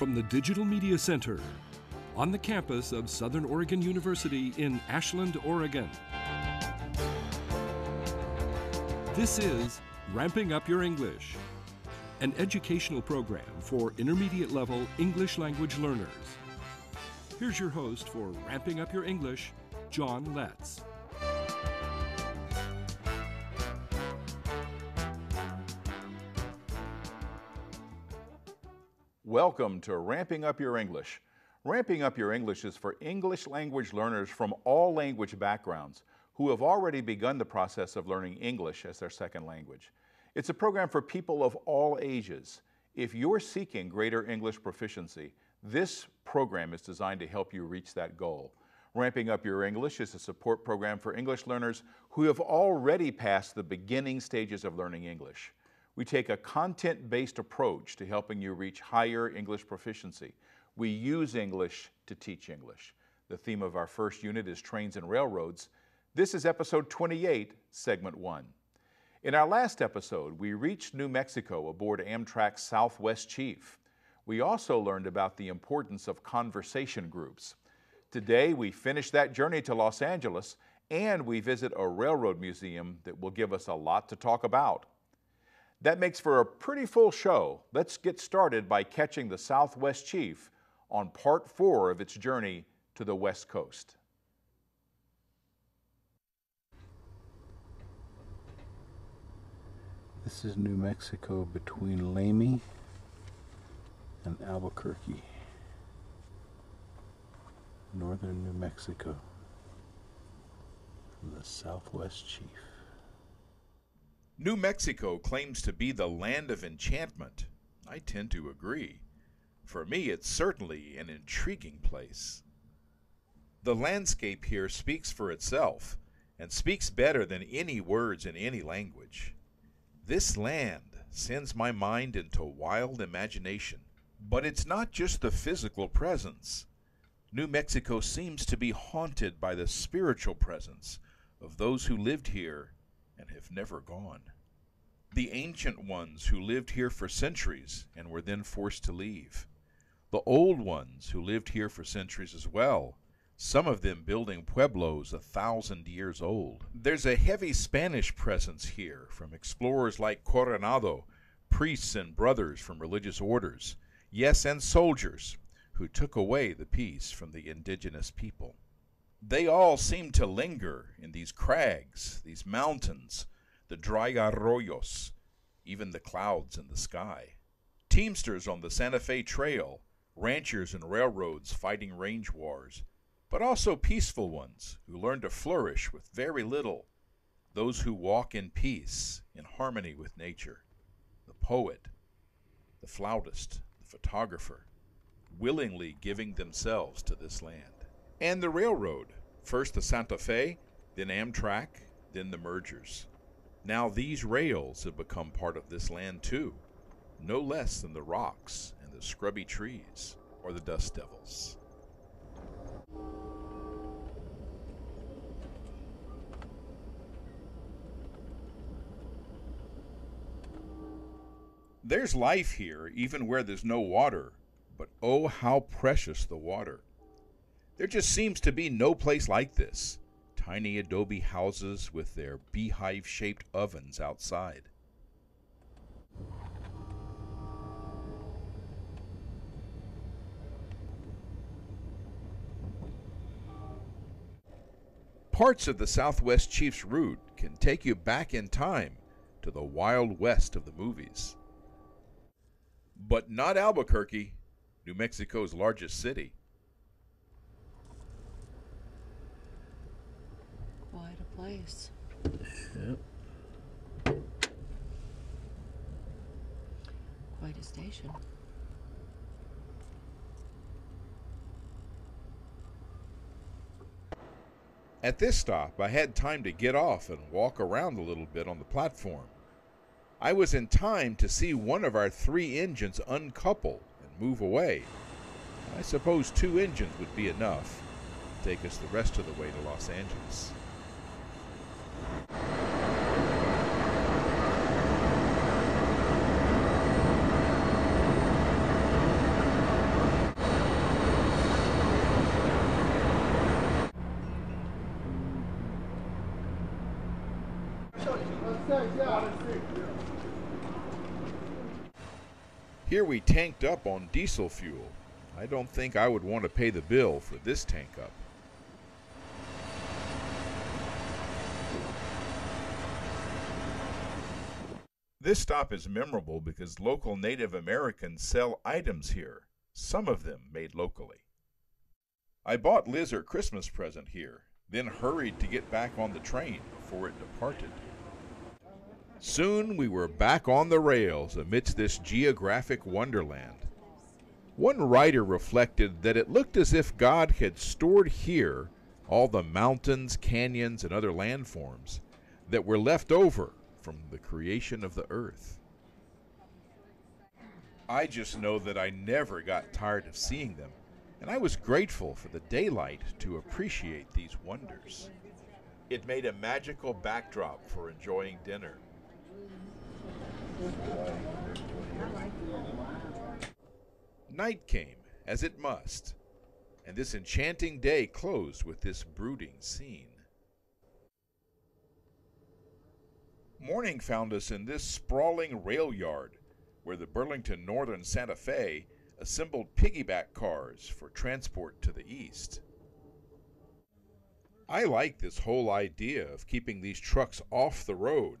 from the Digital Media Center on the campus of Southern Oregon University in Ashland, Oregon. This is Ramping Up Your English, an educational program for intermediate level English language learners. Here's your host for Ramping Up Your English, John Letts. Welcome to Ramping Up Your English. Ramping Up Your English is for English language learners from all language backgrounds who have already begun the process of learning English as their second language. It's a program for people of all ages. If you're seeking greater English proficiency, this program is designed to help you reach that goal. Ramping Up Your English is a support program for English learners who have already passed the beginning stages of learning English. We take a content-based approach to helping you reach higher English proficiency. We use English to teach English. The theme of our first unit is Trains and Railroads. This is episode 28, segment 1. In our last episode, we reached New Mexico aboard Amtrak's Southwest Chief. We also learned about the importance of conversation groups. Today, we finish that journey to Los Angeles and we visit a railroad museum that will give us a lot to talk about. That makes for a pretty full show. Let's get started by catching the Southwest Chief on part four of its journey to the West Coast. This is New Mexico between Lamy and Albuquerque, northern New Mexico, the Southwest Chief. New Mexico claims to be the land of enchantment. I tend to agree. For me, it's certainly an intriguing place. The landscape here speaks for itself, and speaks better than any words in any language. This land sends my mind into wild imagination. But it's not just the physical presence. New Mexico seems to be haunted by the spiritual presence of those who lived here and have never gone. The ancient ones who lived here for centuries and were then forced to leave. The old ones who lived here for centuries as well, some of them building pueblos a thousand years old. There's a heavy Spanish presence here from explorers like Coronado, priests and brothers from religious orders, yes, and soldiers who took away the peace from the indigenous people. They all seem to linger in these crags, these mountains, the dry arroyos, even the clouds in the sky. Teamsters on the Santa Fe Trail, ranchers and railroads fighting range wars, but also peaceful ones who learn to flourish with very little, those who walk in peace, in harmony with nature, the poet, the flautist, the photographer, willingly giving themselves to this land. And the railroad, first the Santa Fe, then Amtrak, then the mergers. Now these rails have become part of this land too, no less than the rocks and the scrubby trees or the dust devils. There's life here, even where there's no water, but oh, how precious the water. There just seems to be no place like this tiny adobe houses with their beehive shaped ovens outside. Parts of the Southwest Chief's route can take you back in time to the Wild West of the movies. But not Albuquerque, New Mexico's largest city. Quite a place. Yep. Quite a station. At this stop, I had time to get off and walk around a little bit on the platform. I was in time to see one of our three engines uncouple and move away. I suppose two engines would be enough to take us the rest of the way to Los Angeles. Here we tanked up on diesel fuel. I don't think I would want to pay the bill for this tank up. This stop is memorable because local Native Americans sell items here, some of them made locally. I bought Liz her Christmas present here, then hurried to get back on the train before it departed. Soon we were back on the rails amidst this geographic wonderland. One writer reflected that it looked as if God had stored here all the mountains, canyons, and other landforms that were left over from the creation of the earth. I just know that I never got tired of seeing them, and I was grateful for the daylight to appreciate these wonders. It made a magical backdrop for enjoying dinner. Night came, as it must, and this enchanting day closed with this brooding scene. Morning found us in this sprawling rail yard where the Burlington Northern Santa Fe assembled piggyback cars for transport to the east. I like this whole idea of keeping these trucks off the road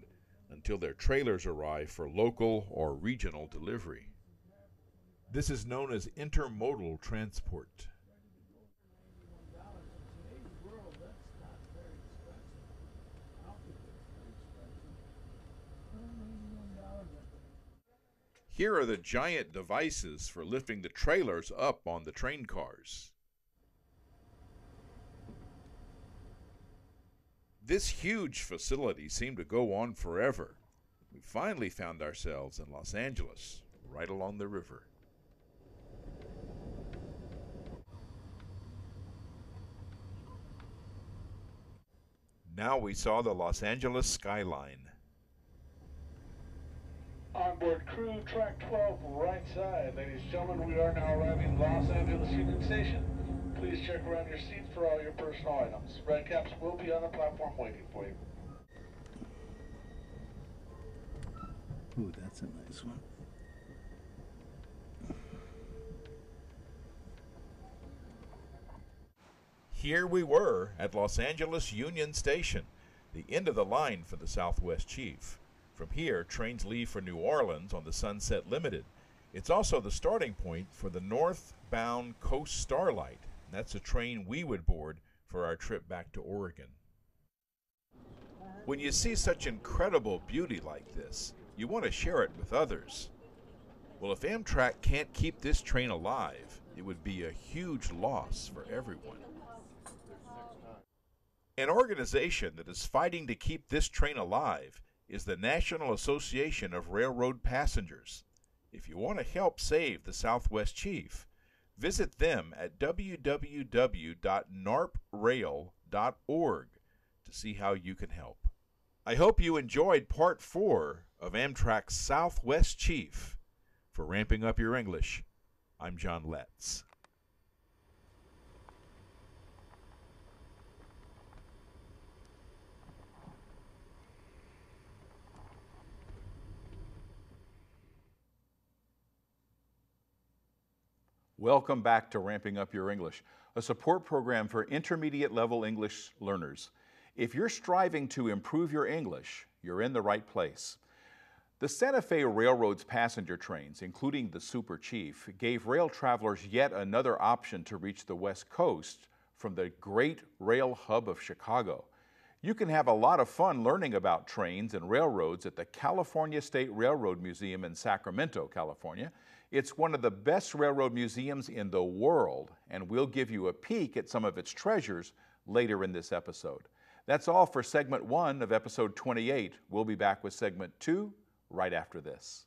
until their trailers arrive for local or regional delivery. This is known as intermodal transport. Here are the giant devices for lifting the trailers up on the train cars. This huge facility seemed to go on forever. We finally found ourselves in Los Angeles, right along the river. Now we saw the Los Angeles skyline. Onboard crew, track 12, right side. Ladies and gentlemen, we are now arriving Los Angeles Union Station. Please check around your seats for all your personal items. Red caps will be on the platform waiting for you. Ooh, that's a nice one. Here we were at Los Angeles Union Station, the end of the line for the Southwest Chief. From here, trains leave for New Orleans on the Sunset Limited. It's also the starting point for the northbound Coast Starlight. That's a train we would board for our trip back to Oregon. When you see such incredible beauty like this, you want to share it with others. Well, if Amtrak can't keep this train alive, it would be a huge loss for everyone. An organization that is fighting to keep this train alive is the National Association of Railroad Passengers. If you want to help save the Southwest Chief, visit them at www.narprail.org to see how you can help. I hope you enjoyed part four of Amtrak's Southwest Chief. For Ramping Up Your English, I'm John Letts. Welcome back to Ramping Up Your English, a support program for intermediate level English learners. If you're striving to improve your English, you're in the right place. The Santa Fe Railroad's passenger trains, including the Super Chief, gave rail travelers yet another option to reach the West Coast from the great rail hub of Chicago. You can have a lot of fun learning about trains and railroads at the California State Railroad Museum in Sacramento, California. It's one of the best railroad museums in the world, and we'll give you a peek at some of its treasures later in this episode. That's all for segment one of episode 28. We'll be back with segment two right after this.